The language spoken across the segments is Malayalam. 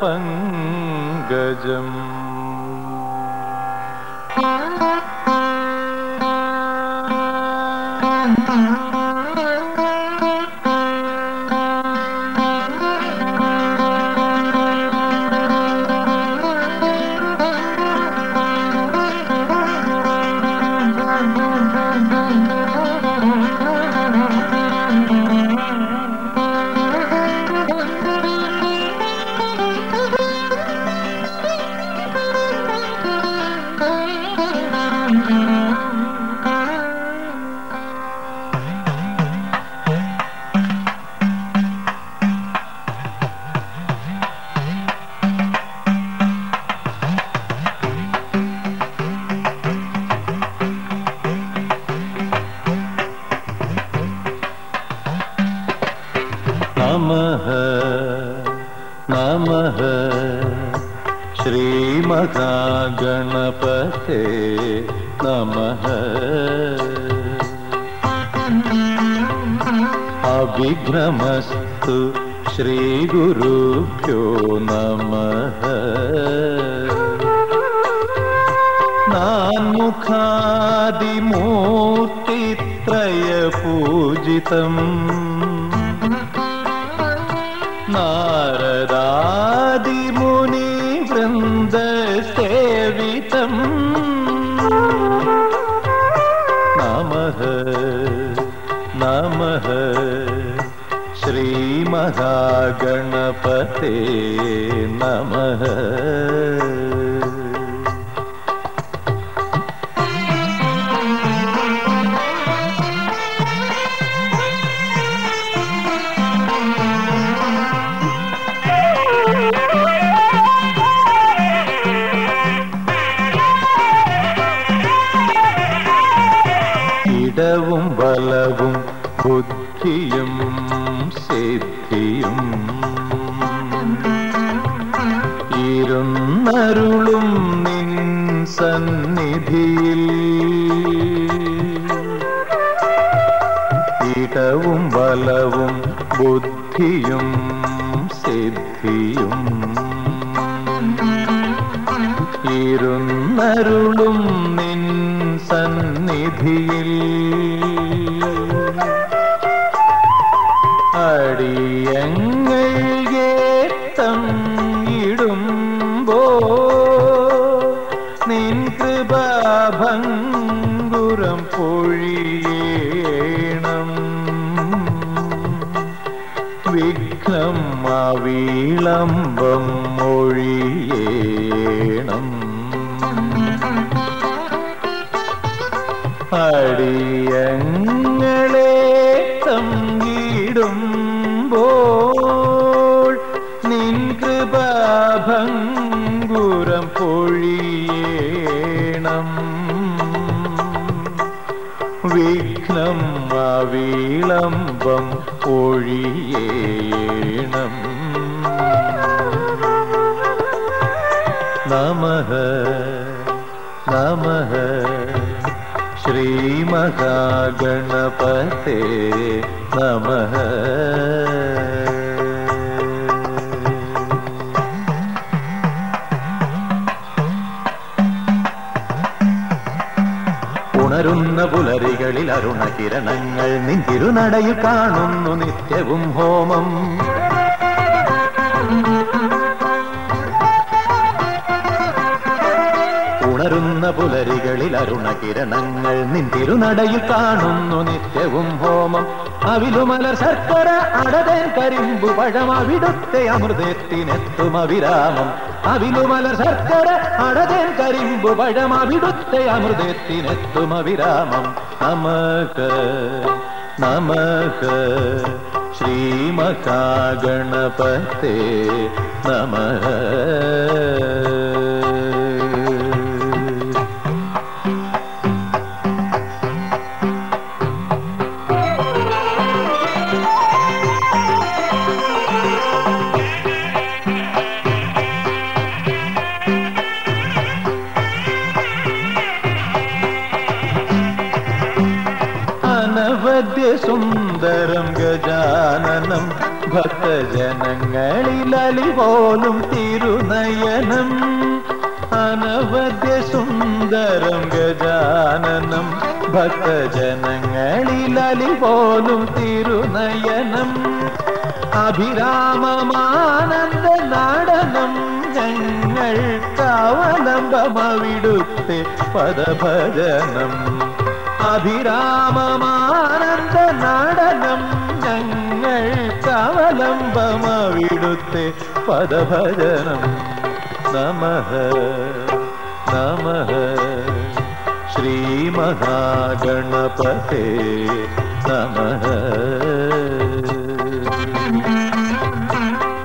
ப ബലവും ബുദ്ധിയും സിദ്ധിയും ഇരുന്നരുളും നിൻ സന്നിധിയിൽ ശ്രീമഹാഗണപതേ നമഃ. ഉണരുന്ന പുലരികളിൽ അരുണകിരണങ്ങൾ നിന്തിരുനടയിൽ കാണുന്നു നിത്യവും ഹോമം. പുലരികളിൽ അരുണകിരണങ്ങൾ നിന്തിരുനടയിൽ കാണുന്നു നിത്യവും ഹോമം. അവിലുമലർ ശർക്കര അടതേൻ കരിമ്പു പഴം അവിടുത്തെ അമൃതത്തിനെത്തും അവിരാമം. അവിലുമലർ ശർക്കര അടതേൻ കരിമ്പു പഴം അവിടുത്തെ അമൃതത്തിനെത്തും അവിരാമം. നമക നമക ശ്രീമകാഗണപത്തെ നമ പോലും തിരുനയനം അനവധ്യ സുന്ദരം ഗജാനനം. ഭക്തജനങ്ങളിൽ അലി പോലും തിരുനയനം അഭിരാമമാനന്ദ നടനം ഞങ്ങൾ ഞങ്ങൾക്കവലംബമവിടുത്തെ പദഭജനം. അഭിരാമമാനന്ദ നടനം ഞങ്ങൾക്കവലംബമവിടുത്തെ പദഭജനം पदभजनं नमः नमः। श्रीमहागणपते नमः।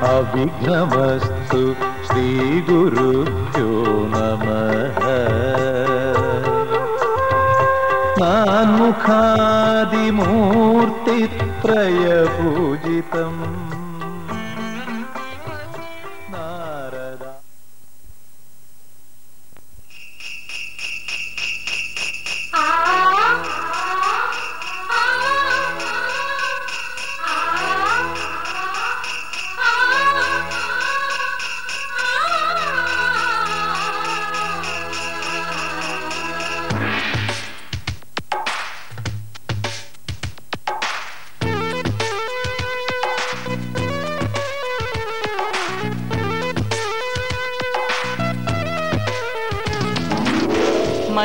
अविघ्नमस्तु श्रीगुरुभ्यो नमः। मान्मुखादिमूर्तित्रयपूजितम्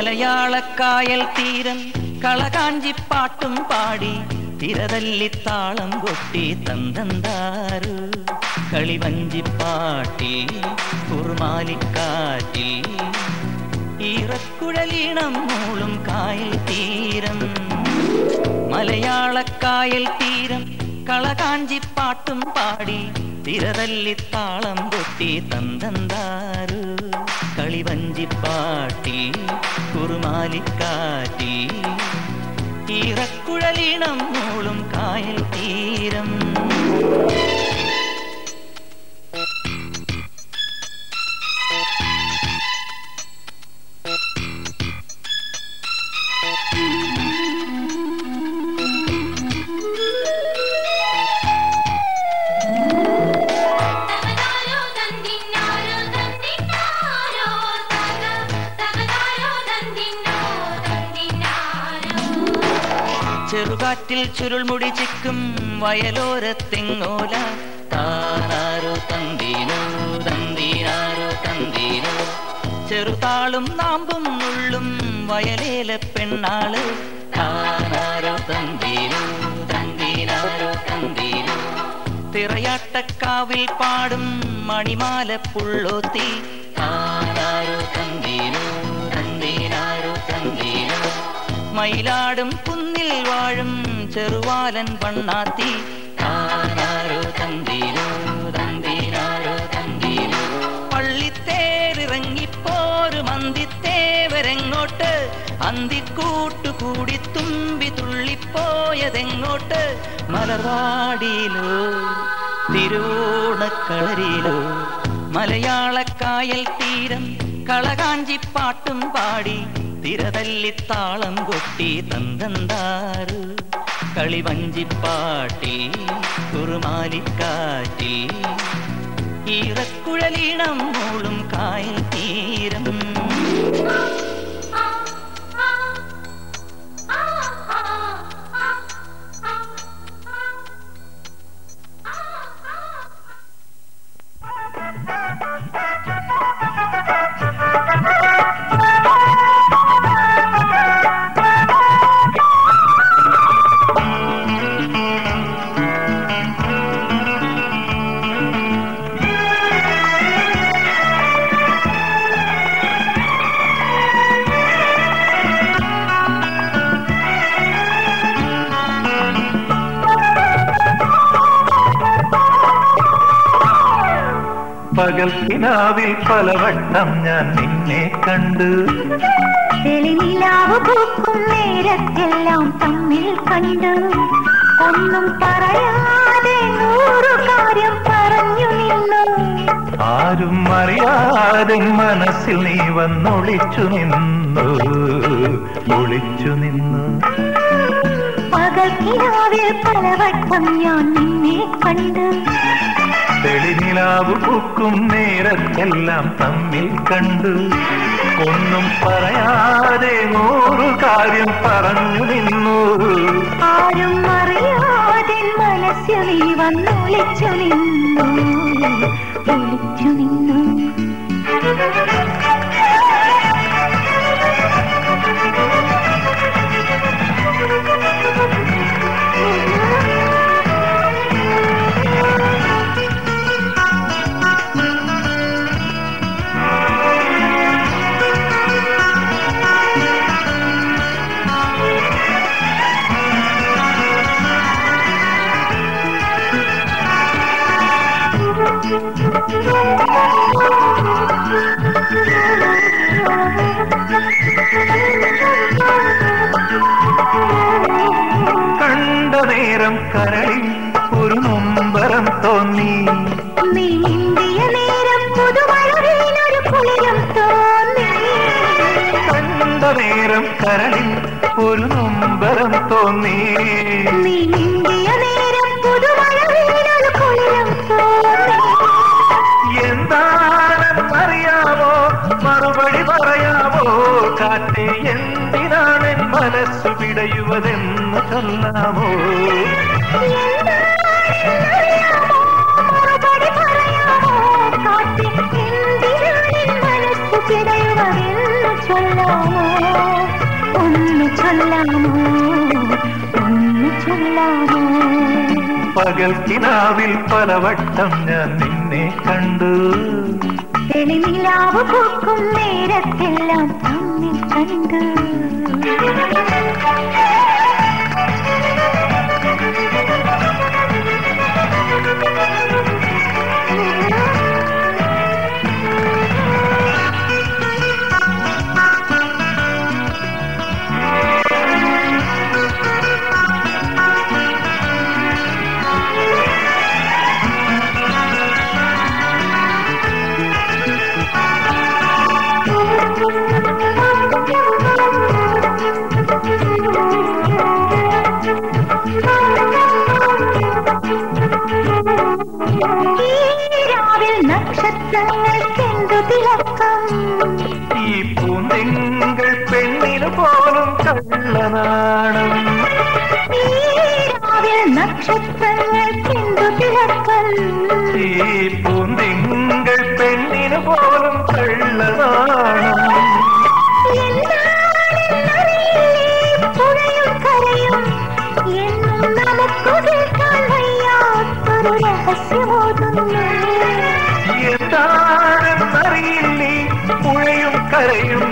മലയാളക്കായൽ തീരം കളകാഞ്ചിപ്പാട്ടും പാടി തിരതല്ലി താളം കൊട്ടി തന്തന്താരു. കളിവഞ്ചിപ്പാട്ടി കുറുമാലിക്കാറ്റിൽ ഈറക്കുഴലീണം മൂളും കായൽ തീരം. മലയാളക്കായൽ തീരം കളകാഞ്ചിപ്പാട്ടും പാടി തിരതല്ലി താളം കൊട്ടി തന്തന്താരു. കളിവഞ്ചിപ്പാട്ടി കുറുമാലിക്കാറ്റി ഈറക്കുഴലീണം മൂളും കായൽ തീരം. ചെറുകാറ്റിൽ ചുരുൾമുടി ചിക്കും വയലോരത്തെങ്ങോല. താനാരോ തന്തീനോ തന്തീനാരോ തന്തീനോ. ചെറുതാളും നാമ്പും നുള്ളും വയലേല പെണ്ണാൾ. താനാരോ തന്തീനോ തന്തീനാരോ തന്തീനോ. തിറയാട്ടക്കാവിൽ പാടും മണിമാല പുള്ളോത്തി. താനാരോ തന്തീനോ തന്തീനാരോ തന്തീനോ. മയിലാടും കുന്നിൽ വാഴും ചെറുവാലൻ വണ്ണാത്തി. താനാരോ തന്തീനോ തന്തീനാരോ തന്തീനോ പള്ളിത്തേരിറങ്ങിപ്പോരു മന്തിത്തേവരെങ്ങോട്ട്? അന്തിക്കൂട്ടു കൂടി തുമ്പി തുള്ളിപ്പോയതെങ്ങോട്ട്? മലർവാടിയിലോ തിരുവോണക്കളരിയിലോ മലയാളക്കായൽ തീരം കളകാഞ്ചിപ്പാട്ടും പാടി. തിരതല്ലിത്താളം കൊട്ടി തന്തന്താറ്. കളിവഞ്ചിപ്പാട്ടിൽ കുറുമാലിക്കാറ്റിൽ. ഈറക്കുഴലീണം മൂളും കായൽ തീരം. പകൽ കിനാവിൽ പലവട്ടം ഞാൻ നിന്നെ കണ്ടു. തെളിനിലാവ് പൂക്കും നേരത്തെല്ലാം തമ്മിൽ കണ്ടു. ഒന്നും പറയാതെ നൂറു കാര്യം പറഞ്ഞു നിന്നു. ആരും അറിയാതെ മനസ്സിൽ നീ വന്നൊളിച്ചു നിന്നു. ഒളിച്ചു നിന്നു. പകൽ കിനാവിൽ പലവട്ടം ഞാൻ നിന്നെ കണ്ടു. തെളിനിലാവ് പൂക്കും നേരത്തെല്ലാം തമ്മിൽ കണ്ടു. ഒന്നും പറയാതെ നൂറു കാര്യം പറഞ്ഞു നിന്നു. ആരും അറിയാതെ മനസ്സിൽ വന്നൊളിച്ചു നിന്നു. ഒളിച്ചു നിന്നു. കിനാവിൽ പകൽക്കിനാവിൽ പലവട്ടം ഞാൻ നിന്നെ കണ്ടു. തെളിനിലാവ് പൂക്കും നേരത്തെല്ലാം തമ്മിൽ കണ്ടു. കള്ളനാണം നക്ഷത്രങ്ങൾ രാവിൽ നക്ഷത്രങ്ങൾക്കെന്തു തിളക്കം ഈ പൂന്തിങ്കൾ പെണ്ണിന് പോലും കള്ളനാണം എന്താണെന്നറിയില്ലേ പുഴയും കരയും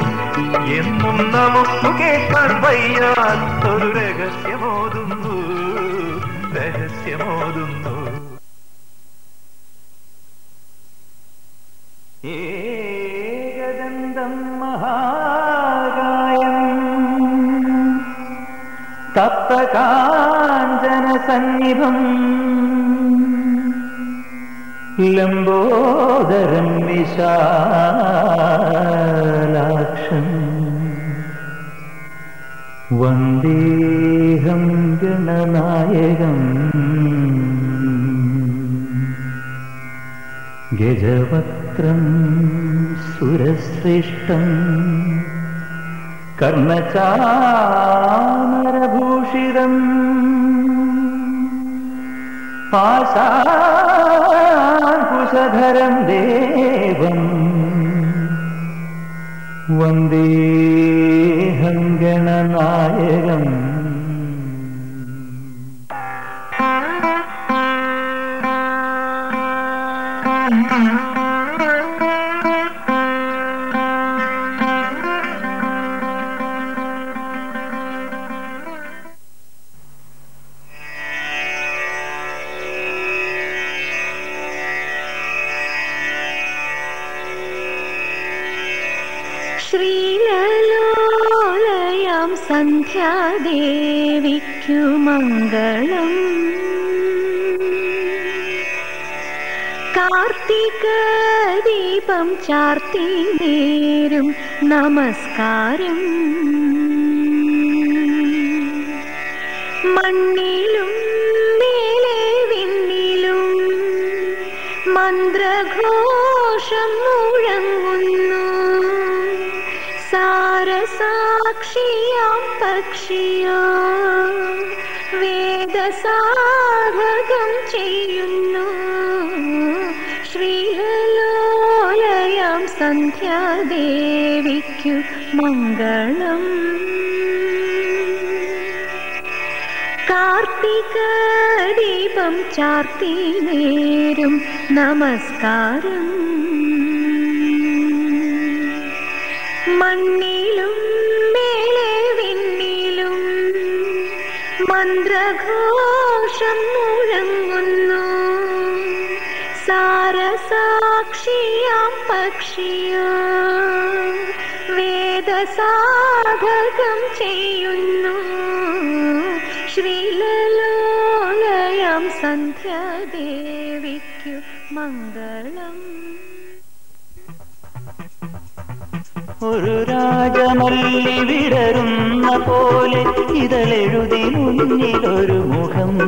എന്നും നമുക്ക് കേൾക്കാൻ വയ്യാത്തൊരു രഹസ്യമോതുന്നു രഹസ്യമോതുന്നു. ഏകദന്തം മഹാകായം തപ്തകാഞ്ചന സന്നിധം ലംബോദരം വിശാലാക്ഷം वन्देहं गणनायकम् गजवक्त्रं सुरश्रेष्ठम् कर्णचामरभूषितम् पाशाकुशधरं देवम्। वन्देऽहं गणनायकम् Mm-hmm. ദീപം ചാർത്തി നേരും നമസ്കാരം. മണ്ണിലും മേലെ വിണ്ണിലും മന്ത്രഘോഷം മുഴങ്ങുന്നു. സാരസാക്ഷിയാം പക്ഷിയോ വേദസാധകം ചെയ്യുന്നു. സന്ധ്യാദേവിക്കു മംഗളം. കാർത്തിക ദീപം ചാർത്തി നേരും നമസ്കാരം. മണ്ണിലും മേലെ വിണ്ണിലും മന്ത്രഘോഷം സാരസാക്ഷിയാം വേദസാധകം ചെയ്യുന്നു. ശ്രീലോലയാം സന്ധ്യാദേവിക്കു മംഗളം. ഒരു രാജമല്ലി വിടരുന്ന പോലെ ഇതലെഴുതി മുന്നിലൊരു മുഖം.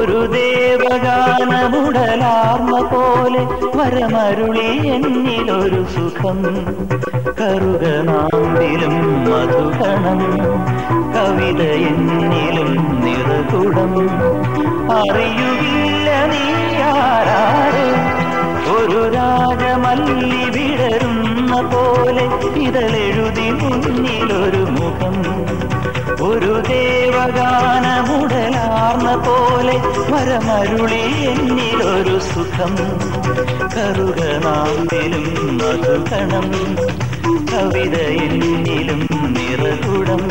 ഒരു ദേവഗാനമുടലാർന്ന പോലെ വരമരുളി എന്നിലൊരു സുഖം. കറുകനാമ്പിലും മധുഗണം കവിത എന്നിലും നിറകുടം. അറിയുകില്ല നീ ഒരു രാജമല്ലി വിടരുന്ന പോലെ ഇതളെഴുതി മുന്നിലൊരു മുഖം. ഒരു ദേവഗാനമുടലാർന്ന പോലെ വരമരുളി എന്നിലൊരു സുഖം. കറുക നാമ്പിലും മധുകണം കവിത എന്നിലും നിറകുടം.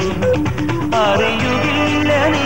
അറിയുകില്ല നീ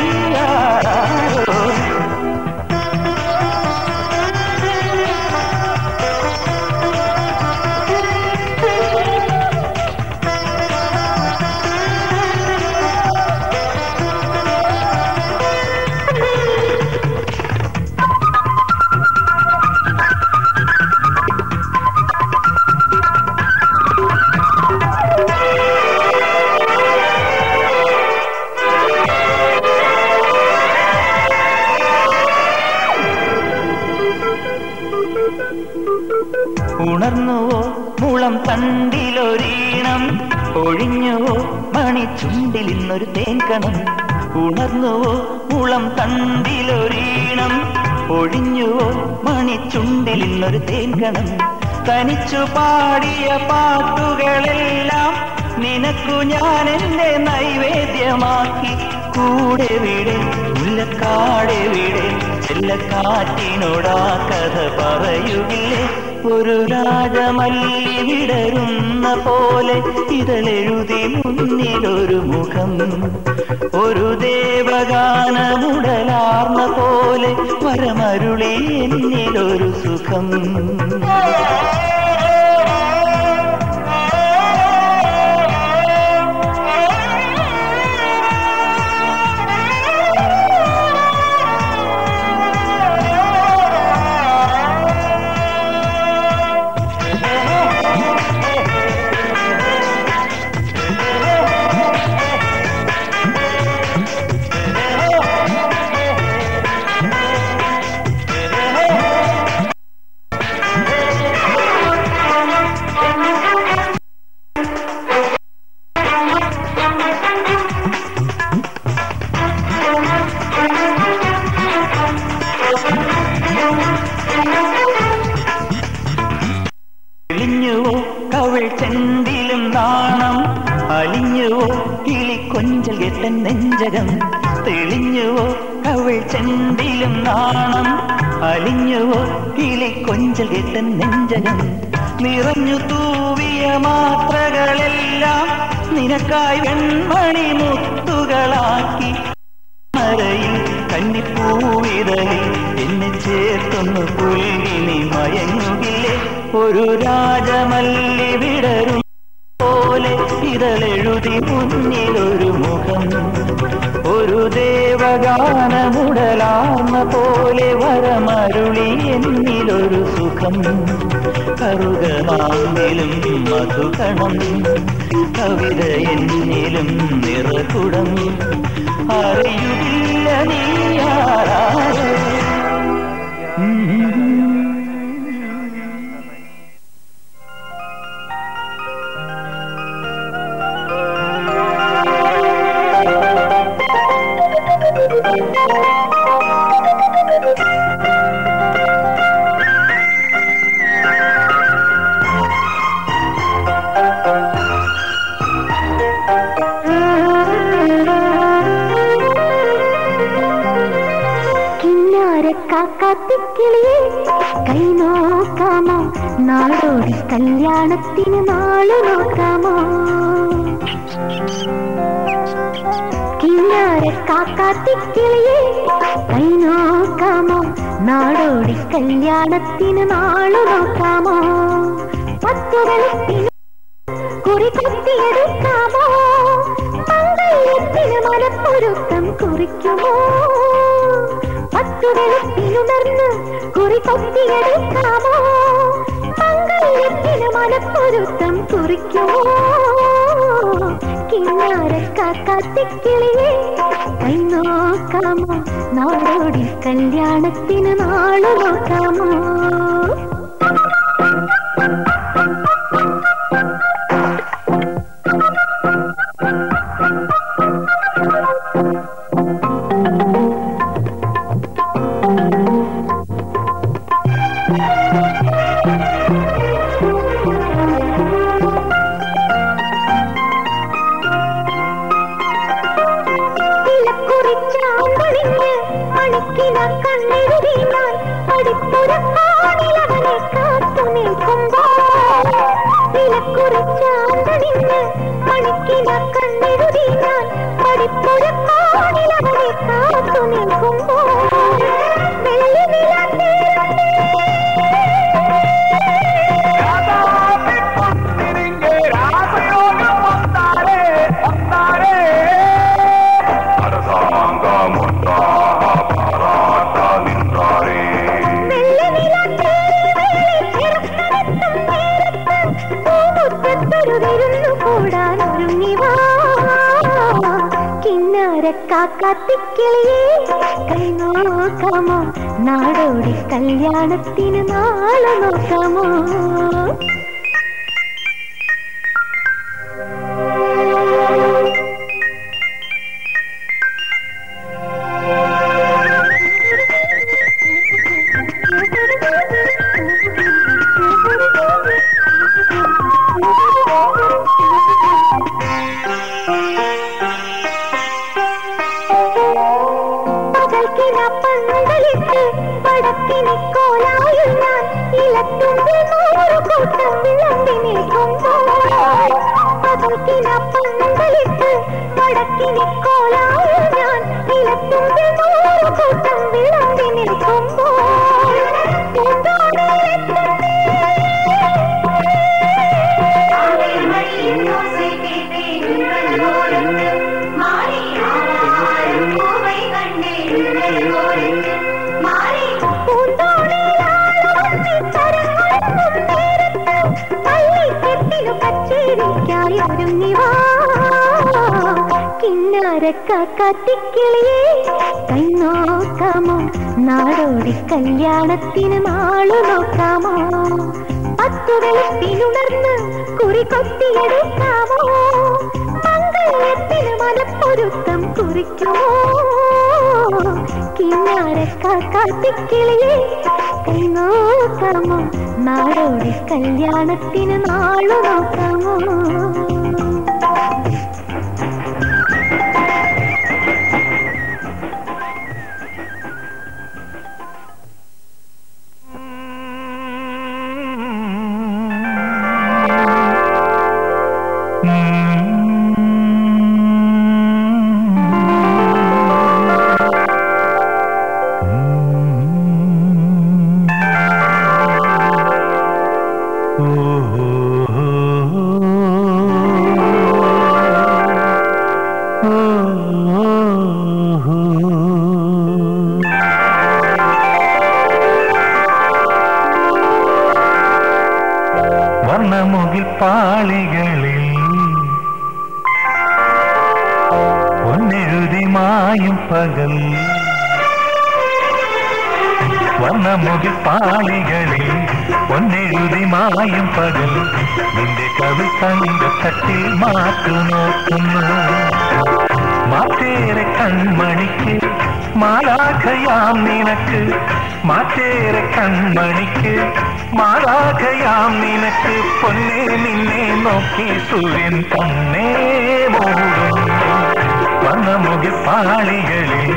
തേൻകണം. തനിച്ചു പാടിയ പാട്ടുകളെല്ലാം നിനക്കു ഞാൻ എന്റെ നൈവേദ്യമാക്കി. കൂടെ വിടെ ഉള്ളക്കാടെ വിടെ ചെല്ലക്കാറ്റിനോടാ കഥ പറയുകില്ലേ? ഒരു രാജമല്ലി വിടരുന്ന പോലെ ഇതളെഴുതി മുന്നിലൊരു മുഖം. ഒരു ദേവഗാനമുടലാർന്ന പോലെ വരമരുളി എന്നിലൊരു സുഖം. കെട്ടൻ നെഞ്ചകം. തെളിഞ്ഞുവോ കവിൾ ചെണ്ടിലും നാണം. അലിഞ്ഞുവോ കിളി കൊഞ്ചൽ കെട്ടൻ നെഞ്ചകം. നിറഞ്ഞു തൂവിയ മാത്രകളെല്ലാം നിനക്കായി വെൺമണി മുത്തുകളാക്കി. മരയിൽ കണ്ണിപ്പൂവിതലിൽ എന്നെ ചേർത്തൊന്ന് പുലിനി മയങ്ങുകില്ലേ? ഒരു രാജമല്ലി വിടരും ഇതളെഴുതി മുന്നിലൊരു മുഖം. ഒരു ദേവഗാനമുടലാർന്ന പോലെ വരമരുളി എന്നിലൊരു സുഖം. കറുകനാമ്പിലും മധുകണം കവിത എന്നിലും നിറകുടം. അറിയുകില്ല നീ ആരാരോ കാക്കാത്തിക്കിളിയെ കൈ നോക്കാമോ? നാളോടി കല്യാണത്തിന് നാൾ നോക്കാമോ? കിന്നാര കാക്കാത്തിക്കിളിയെ കൈ നോക്കാമോ? നാടോടി കല്യാണത്തിന് നാൾ നോക്കാമോ? പത്തുകളത്തിന് കുറി കത്തിയെടുക്കാമോ? മംഗല്യത്തിന് കുറിക്കുമോ? മനപ്പൊരുത്തം കുറിക്കുമോ? കിന്നാരക്കാത്തിക്കിളിയെ കൈനോക്കാമോ നാടോടി കല്യാണത്തിന് നാളു നോക്കാമോ? കാക്കാത്തിക്കിളിയെ കൈ നോക്കാമോ? നാടോടി കല്യാണത്തിന് നാളെ നോക്കാമോ? കല്യാണത്തിന് നാളു നോക്കാമോ മാലാഖയാം നിനക്ക് മാറ്റേറെ കൺമണിക്ക്. മാലാഖയാം നിനക്ക് പൊന്നെ നിന്നെ നോക്കി സൂര്യൻ തന്നെ മൂടുന്നു വർണമുഖപ്പാളികളിൽ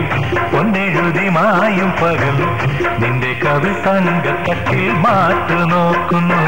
പൊന്നെഴുതി മായും പകൽ. നിന്റെ കവി തങ്കത്തട്ടിൽ മാറ്റു നോക്കുന്നു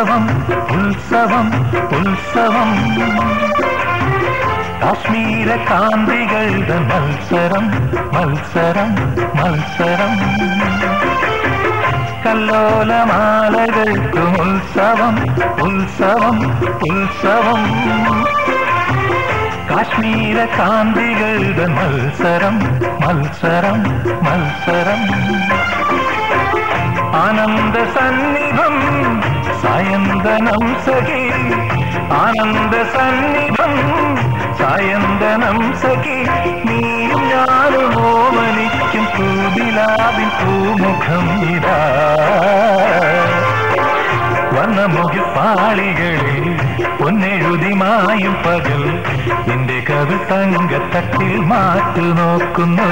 ഉത്സവം ഉത്സവം ഉത്സവം. കാശ്മീര കാന്തികളുടെ മത്സരം മത്സരം മത്സരം. കല്ലോലമാലകൾക്കും ഉത്സവം ഉത്സവം ഉത്സവം. കാശ്മീര കാന്തികളുടെ മത്സരം മത്സരം മത്സരം. ആനന്ദ സന്നിധം സായന്തനം സഖി ആനന്ദ സന്നിധം സായന്തനം സഖി നീയും ഞാനും ഓമനിക്കും പൂതിലാവിൻ പൂമുഖം ഇതാ. വർണമുഖപ്പാളികളിൽ പൊന്നെഴുതി മായും പകൽ നിന്റെ കവിതങ്കത്തട്ടിൽ മാറ്റു നോക്കുന്നു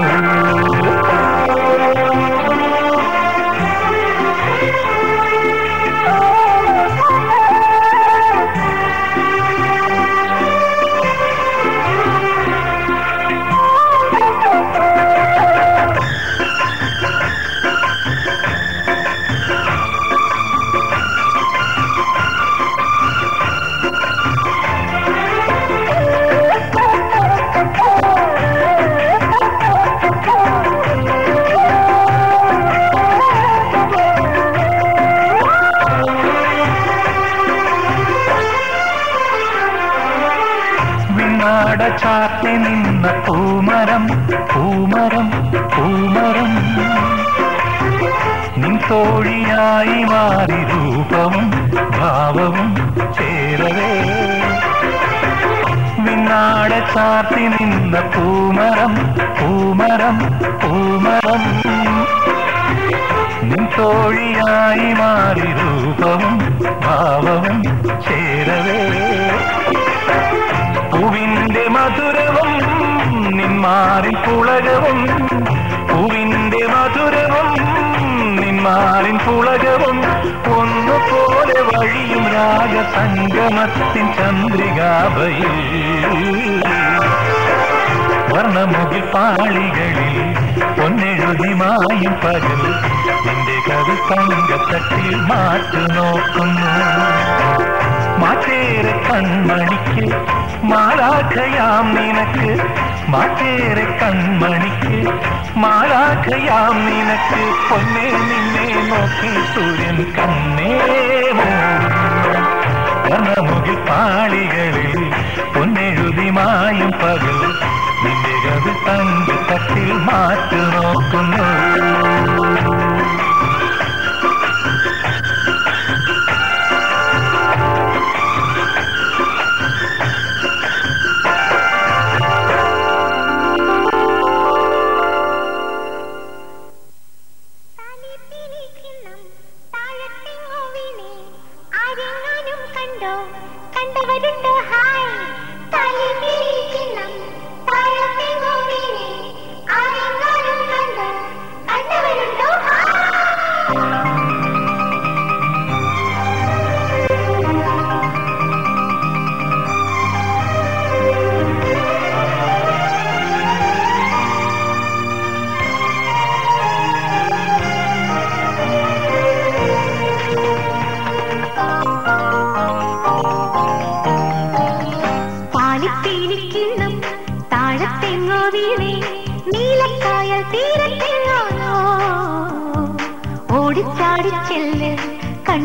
പൂമരം പൂമരം. നിൻ തോഴിയായി മാറി രൂപവും ഭാവവും ചേരവേ. നിന്നാടെ ചാർത്തി നിന്ന പൂമരം പൂമരം പൂമരം. നിൻ തോഴിയായി മാറി രൂപവും ഭാവവും ചേരവേ. പൂവിന്റെ മധുരവും നിന്മാറിൻ പുളകവും പൂവിന്റെ മധുരവും നിന്മാറിൻ പുളകവും ഒന്നുപോലെ വഴിയും രാഗസംഗമത്തിൻ ചന്ദ്രികാഭയിൽ. വർണമുകിൽ പാളികളിൽ പൊന്നെഴുതി മായും പകൽ നിന്റെ കവി പങ്കത്തട്ടിൽ മാറ്റു നോക്കുന്നു മാറ്റേറെ കൺമണിക്ക് മാലാഖയാം നിനക്ക് മാറ്റേറെ കൺമണിക്ക് മാലാഖയാം നിനക്ക് പൊന്നേ നിന്നെ നോക്കി സൂര്യൻ കണ്ണേ കർണമുകിൽ പാളികളിൽ പൊന്നെഴുതി മായും പകൽ നിന്റെ കവി തങ്ക തട്ടിൽ മാറ്റു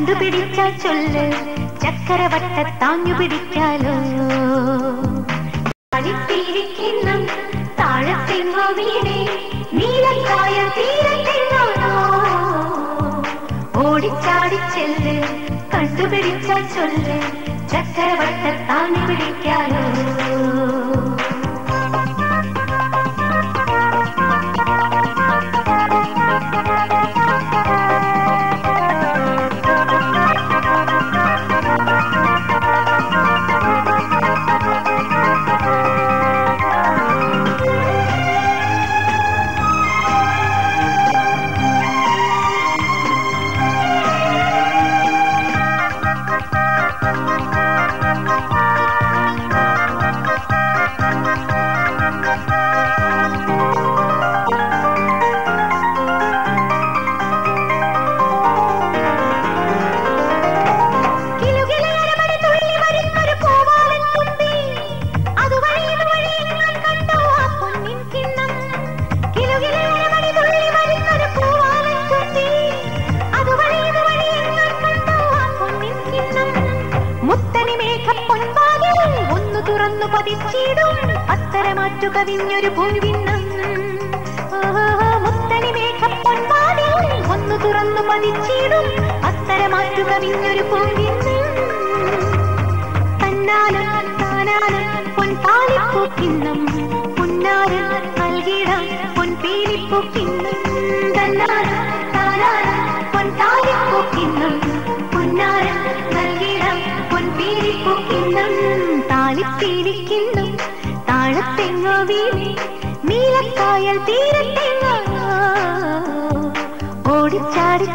കണ്ടുപിടിച്ചാൽ ചൊല്ല്. ചക്കരവട്ട താങ്ങു പിടിക്കാലോ പാലിപ്പീലിക്കിണ്ണം താഴത്തെങ്ങോ വീണേ. നീലക്കായ തീരത്തെങ്ങോ ഓടിച്ചാടി ചെല്ല്. കണ്ടുപിടിച്ചാൽ ചൊല്ല്. ചക്കരവട്ടത്താണി പിടിക്കാലോ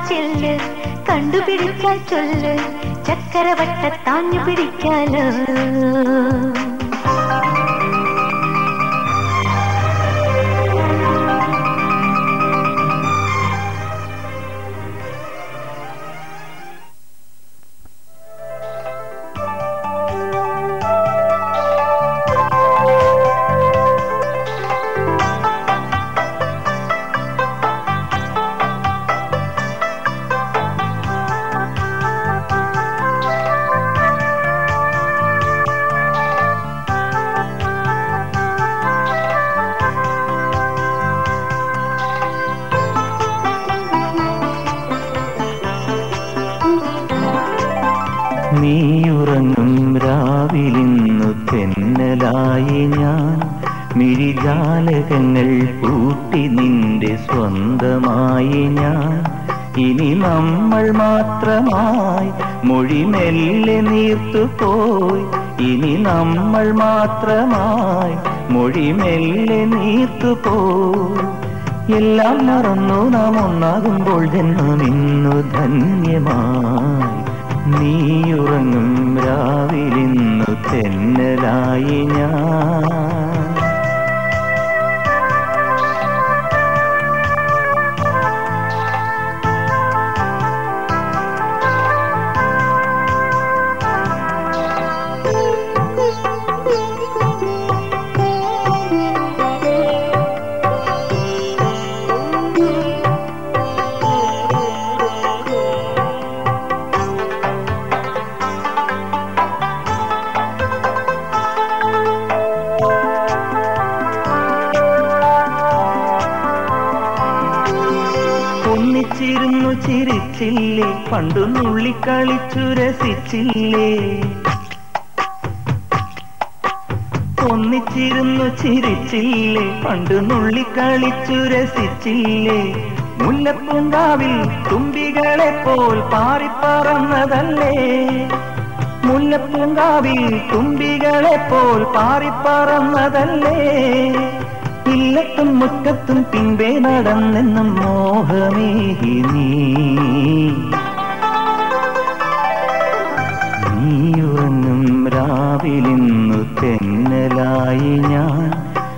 ചെല്ല് കണ്ടുപിടിച്ചാൽ ചൊല്ല് ചക്കരവട്ട താഞ്ഞു പിടിക്കാലോ മാത്രമായി മൊഴി മെല്ലെ നീർത്തു പോ. എല്ലാം മറന്നു നാം ഒന്നാകുമ്പോൾ ജന്മം ഇന്നു ധന്യമായി. നീയുറങ്ങും രാവിലിന്നു തെന്നലായി ഞാൻ. പണ്ടു നുള്ളിക്കളിച്ചു രസിച്ചില്ലേ ഒന്നിച്ചിരുന്നു ചിരിച്ചില്ലേ? പണ്ട് നുള്ളിക്കളിച്ചു രസിച്ചില്ലേ മുല്ലപ്പൂങ്കാവിൽ തുമ്പികളെ പോൽ പാറിപ്പറന്നതല്ലേ? മുല്ലപ്പൂങ്കാവിൽ തുമ്പികളെ പോൽ പാറിപ്പറന്നതല്ലേ? ഇല്ലത്തും മുറ്റത്തും പിൻപേ നടന്നെന്നും മോഹമേ നീ രാവിലിന്നു തെന്നലായി ഞാൻ.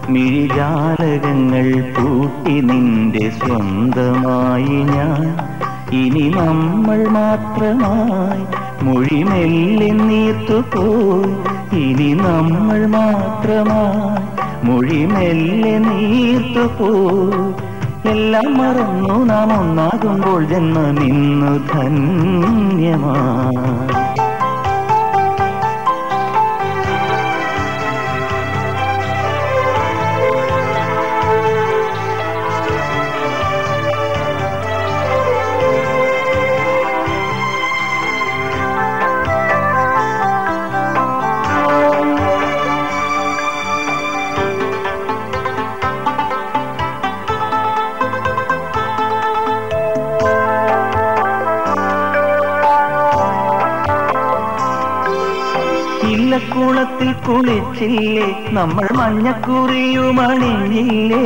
മിഴിജാലകങ്ങൾ പൂട്ടി നിന്റെ സ്വന്തമായി ഞാൻ. ഇനി നമ്മൾ മാത്രമായി മൊഴിമെല്ലെ നീത്തു പോയി ഇനി നമ്മൾ മാത്രമായി മൊഴിമെല്ലെ നീത്തു പോയി എല്ലാം മറന്നു നാം ഒന്നാകുമ്പോൾ ജന്മം ഇന്നു കുളിച്ചില്ലേ നമ്മൾ മഞ്ഞക്കുറിയുമണിഞ്ഞില്ലേ?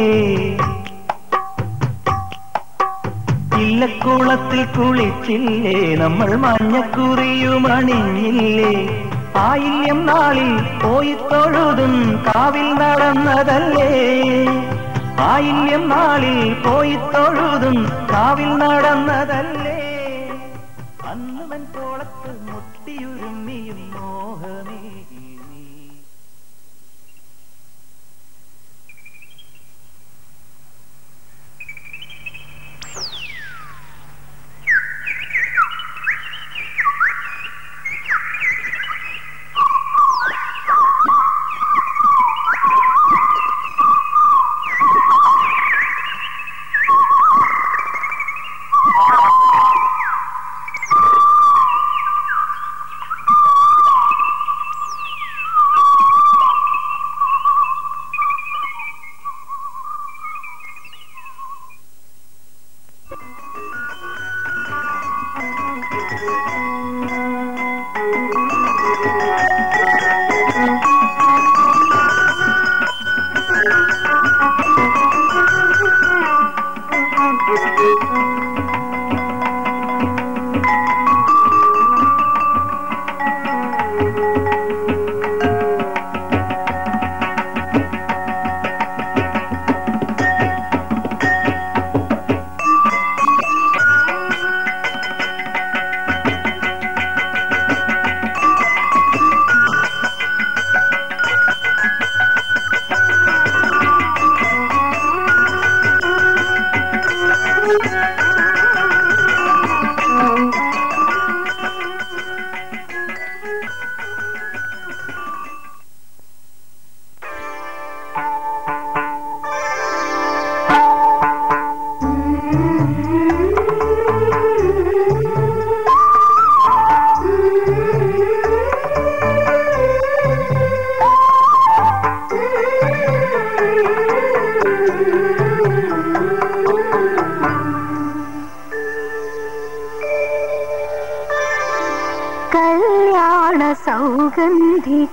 ഇല്ലക്കുളത്തിൽ കുളിച്ചില്ലേ? നമ്മൾ മഞ്ഞക്കുറിയുമണിഞ്ഞില്ലേ? ആയില്യം നാളിൽ പോയി തൊഴുതും കാവിൽ നടന്നതല്ലേ? ആയില്യം നാളിൽ പോയി തൊഴുതും കാവിൽ നടന്നതല്ലേ? അന്നുവൻ കോളത്ത് മുട്ടിയുരുമ്മിയും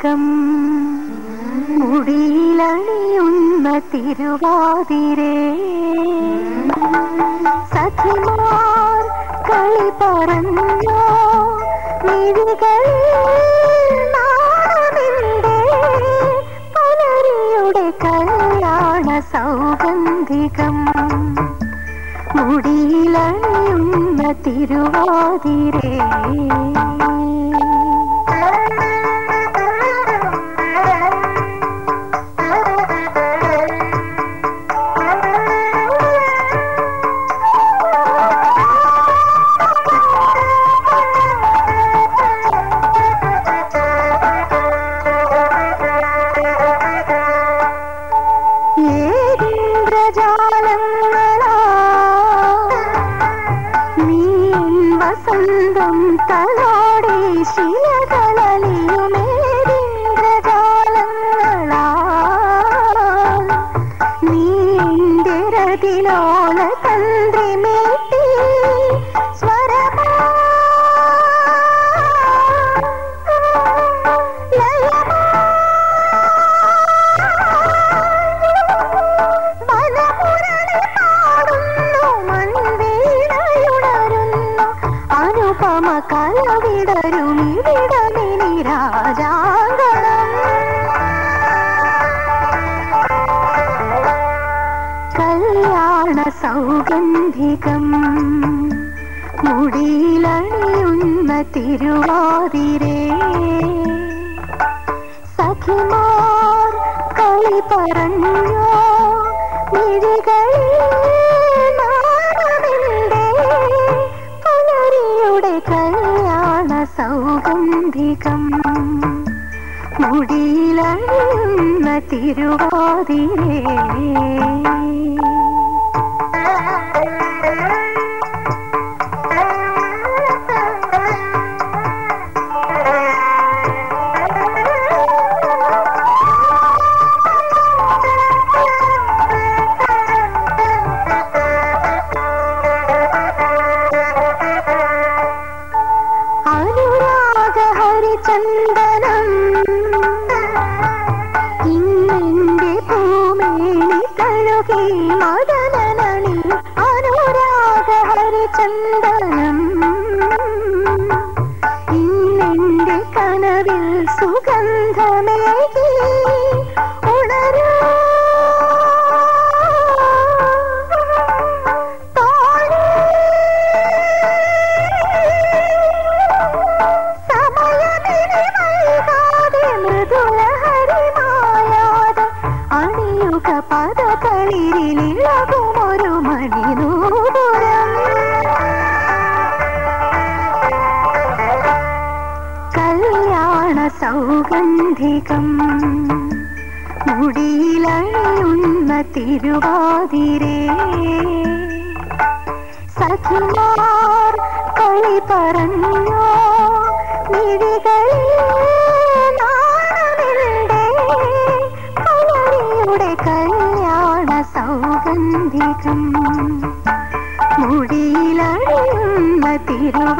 സൗഗന്ധികം മുടിയിലണിയുന്ന തിരുവാതിരേ. സഖിമാർ കളി പറഞ്ഞോ? പുലരിയുടെ കല്യാണ സൗഗന്ധികം മുടിയിലണിയുന്ന തിരുവാതിരേ. സൗഗന്ധികം മുടിയിലണിയുന്ന തിരുവാതിരേ. സഖിമാർ കളി പറഞ്ഞോ മിഴികളിൽ സൗഗന്ധികം മുടിയിലണിയുന്ന തിരുവാതിരേ. പറഞ്ഞോ? മിഴികളിൽ കല്യാണ സൗഗന്ധികം. മുടിയിലണിയുന്ന തിരുവാതിരേ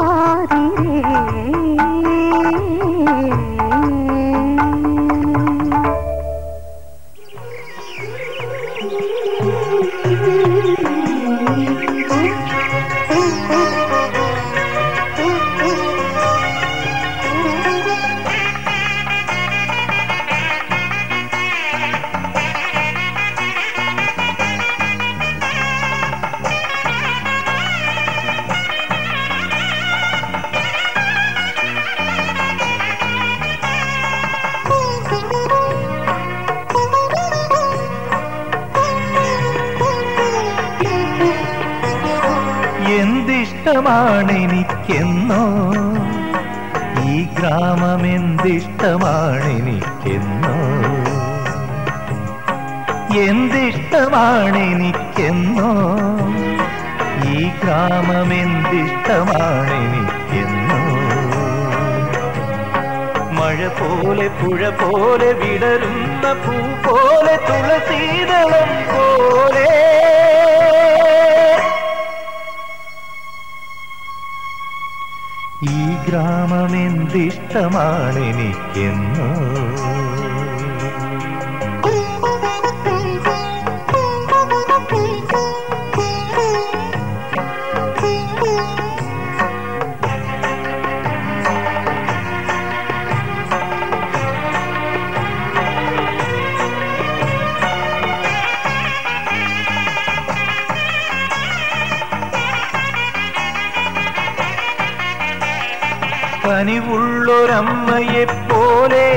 കനിവുള്ളൊരമ്മയെ പോലെ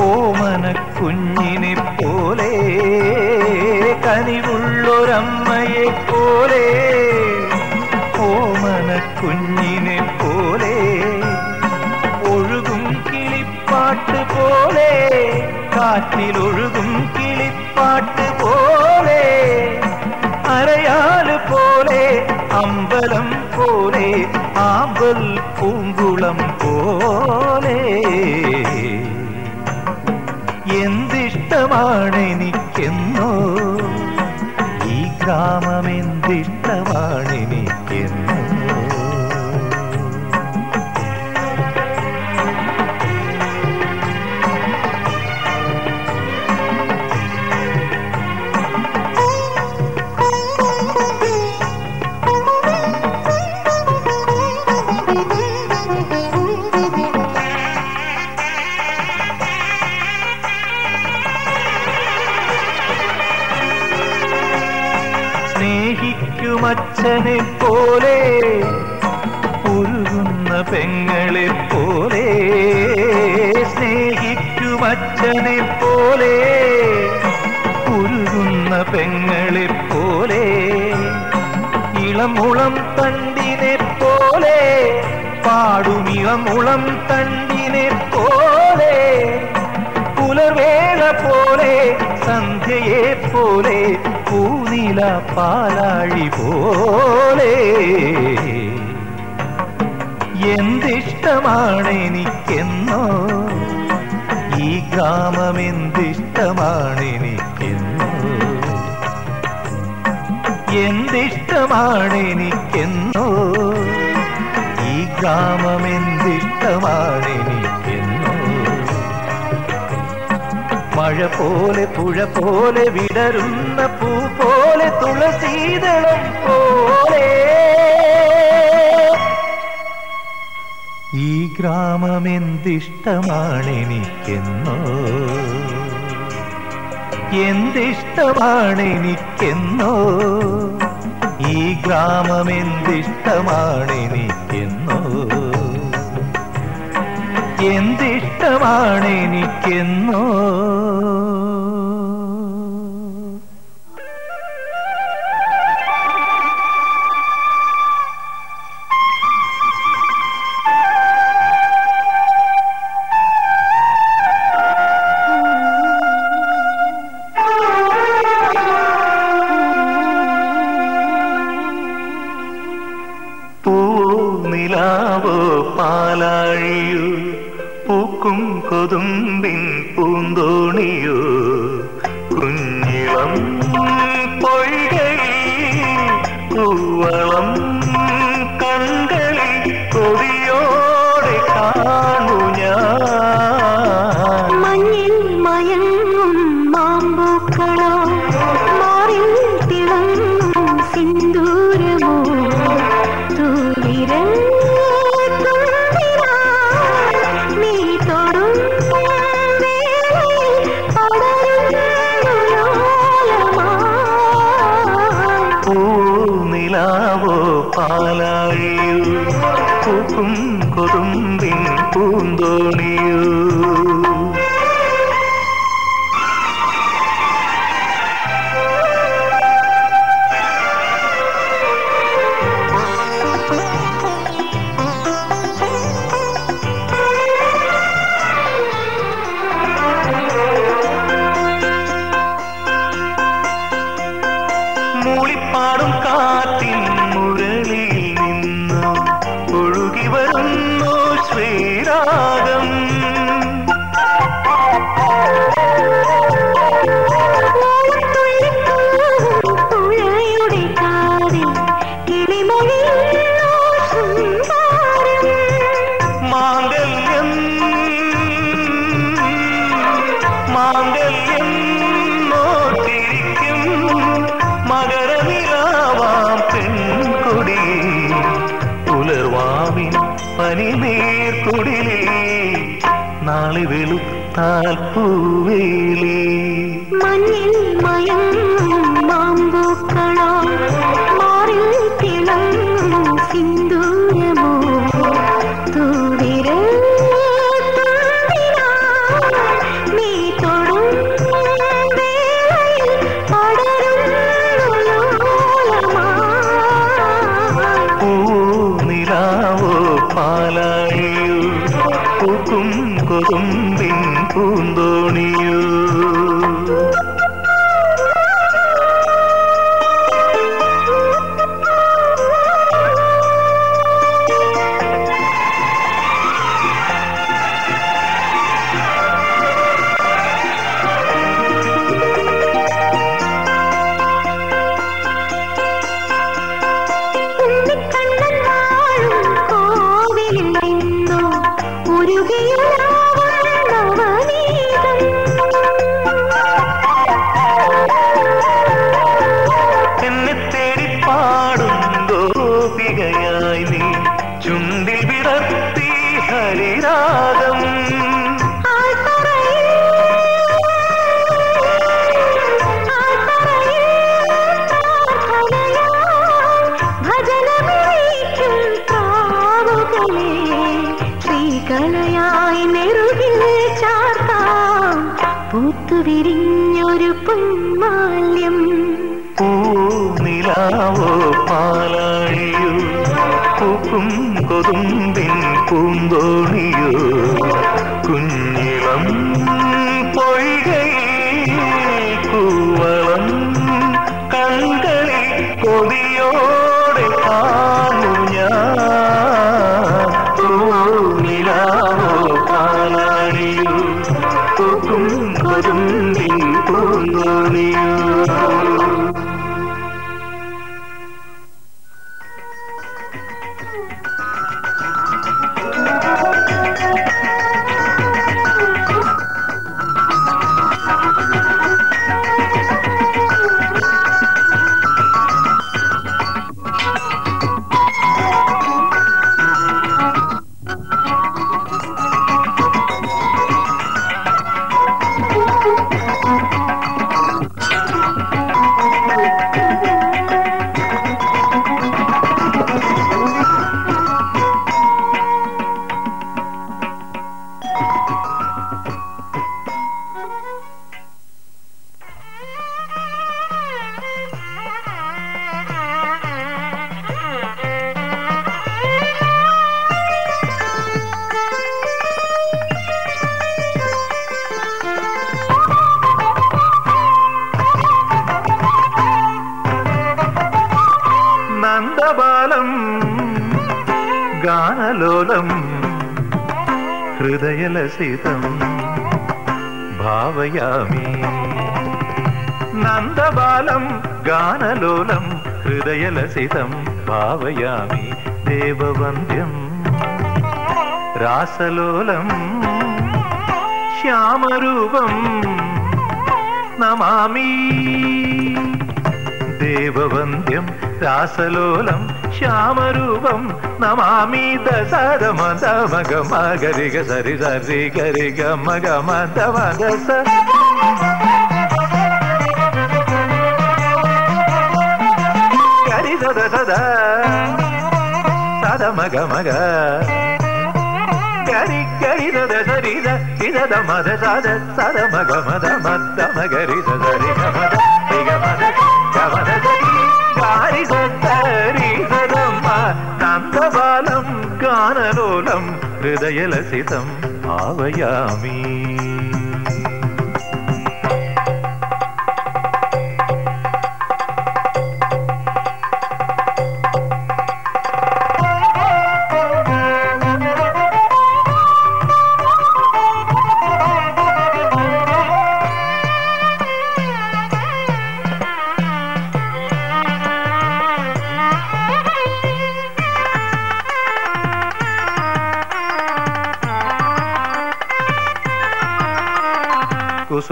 ഓമന കുഞ്ഞിനെ പോലെ കനിവുള്ളൊരമ്മയെ പോലെ ഓമന കുഞ്ഞിനെ പോലെ ഒഴുകും കിളിപ്പാട്ട് പോലെ കാറ്റിലൊഴുകും കിളിപ്പാട്ട് പോലെ അരയാല് പോലെ അമ്പലം പോലെ ആമ്പൽ പൂങ്കുളം പോലെ. എന്തിഷ്ടമാണെനിക്കെന്നോ ഈ ഗ്രാമം എന്തിഷ്ടമാണെനിക്കെന്നോ സ്നേഹിക്കുമച്ഛനെ പോലെ ഉരുകുന്ന പെങ്ങളെ പോലെ സ്നേഹിക്കുമച്ഛനെ പോലെ ഉരുകുന്ന പെങ്ങളെ പോലെ ഇളമുളം തണ്ടിനെ പോലെ പാടുമിളമുളം തണ്ടിനെ പോലെ പോലെ സന്ധ്യയെ പോലെ പൂനില പാലാഴി പോലെ. എന്തിഷ്ടമാണെനിക്കെന്നോ ഈ ഗ്രാമം എന്തിഷ്ടമാണെനിക്കെന്നോ. എന്തിഷ്ടമാണെനിക്കെന്നോ ഈ ഗ്രാമം എന്തിഷ്ടമാണെനിക്കെന്നോ വാഴ പോലെ പുഴ പോലെ വിടരുന്ന പൂ പോലെ തുളസീതളം പോലെ. ഈ ഗ്രാമം എന്തിഷ്ടമാണ് എനിക്കെന്നോ എന്തിഷ്ടമാണ് എനിക്കെന്നോ ഈ ഗ്രാമം എന്തിഷ്ടമാണ് എനിക്കെന്നോ എന്തിഷ്ടമാണ് എനിക്കെന്നോ ഹൃദയലസിതം ഭാവയാമി ദേവവന്ദ്യം രാസലോലം ശ്യാമരൂപം നമാമി ദേവവന്ദ്യം രാസലോലം ശ്യാമരൂപം നമാമി ദസരമദമഗ മഗരിഗ സരി రాసలోలం శ్యామరూపం నమామి దశరమ దమగ మగరిగ సరి సరి గరి గమ గమ దమ దశ గరి సద సద సద మగ మగ గరి గరి సద సరి సిద దమ దద సద మగ మద మద మగరి సరి గమ గమ గమ ஹரிஹரம்மா காந்தபாலம் கானலோலம் ஹிருதயலசிதம் ஆவயாமி.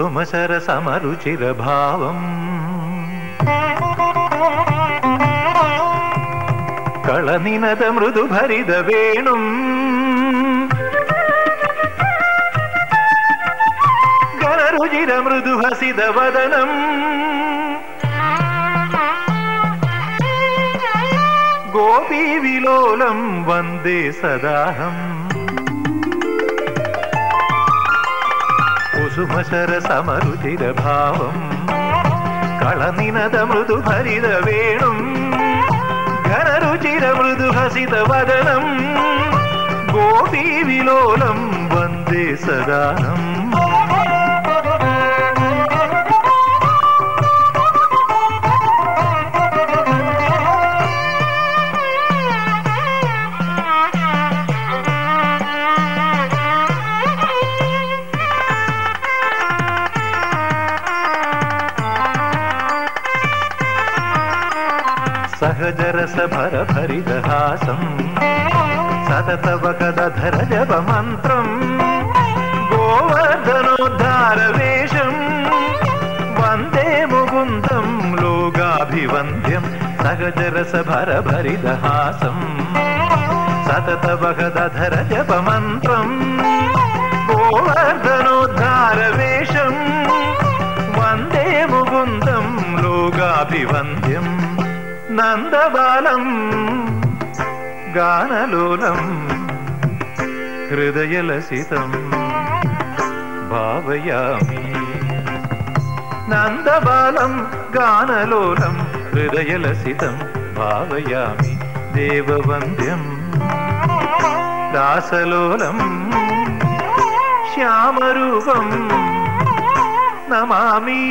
సుమసర సమరుచిర భావం కళనినద మృదు భరిద వేణుం. గలరుజిర మృదు హసిద వదనం. గోపీ విలోలం వందే సదాహం. ಕುಸುಮಶರ ಸಮರುಚಿರ ಭಾವಂ ಕಳನಿನದ ಮೃದು ಭರಿದ ವೇಣುಂ ಘನರುಚಿರ ಮೃದು ಹಸಿತ ವದನಂ ಗೋಪಿ ವಿಲೋಲಂ ವಂದೇ ಸದಾನಂ रसभरभरितहासम् सततवकदधरजपमन्त्रम् गोवर्धनोद्धारवेशम् वन्दे मुकुन्दम् लोगाभिवन्द्यम् सहजरसभरभरितहासम् सततवकदधरजपमन्त्रम् गोवर्धनोद्धारवेशम् वन्दे मुकुन्दम् लोगाभिवन्द्यम् നന്ദബാലം ഗാനലോലം ഹൃദയലസിതം ഭാവയാമി. നന്ദബാലം ഗാനലോലം ഹൃദയലസിതം ഭാവയാമി. ദേവവന്ദ്യം ദാസലോലം ശ്യാമരൂപം നമാമി.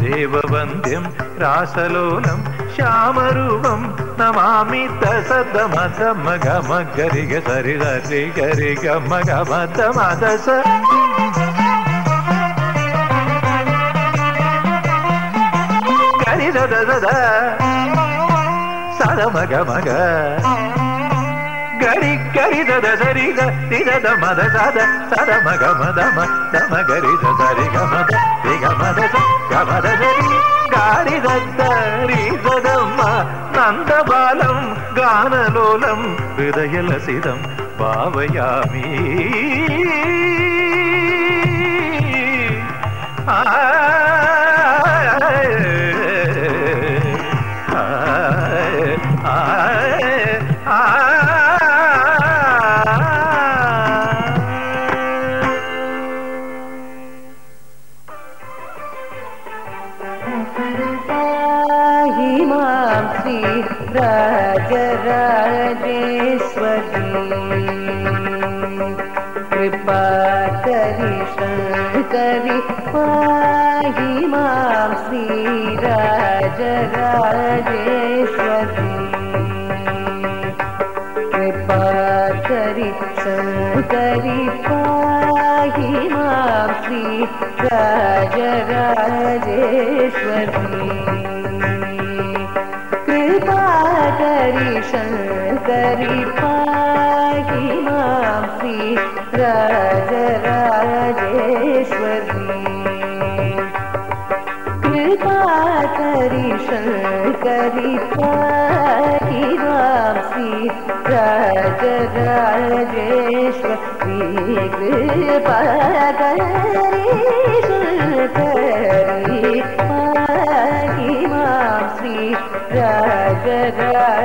ദേവവന്ദ്യം రాసలోలం శ్యామరూపం నమామి తసద్దమస మగ గరి గరి సరి గరి గమ గమ దమదస గరి సద సద సద మగ మగ. గరి గరి దద గరి గరి దద మద సద సద మగ మద మద గరి సరి గమ ద గమ ద గమ ద సరి காரிதத்தரீததம்மா நந்தபாலம் கானலோலம் ஹிருதயலசிதம் பாவயாமி. ஆ ஆ ஆ राजराजेश्वरी। कृपा करि शङ्करि पा पाहि मां श्रीराजराजेश्वरी कृपा करि शङ्करि पाहि मां श्री शङ्करि पाहि मां श्री राजराजेश्वरी कृपा करि शङ्करि पाहि मां श्री राजराजेश्वरी कृपा करि शङ्करि पाहि मां श्री राजराजेश्वरी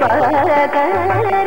పద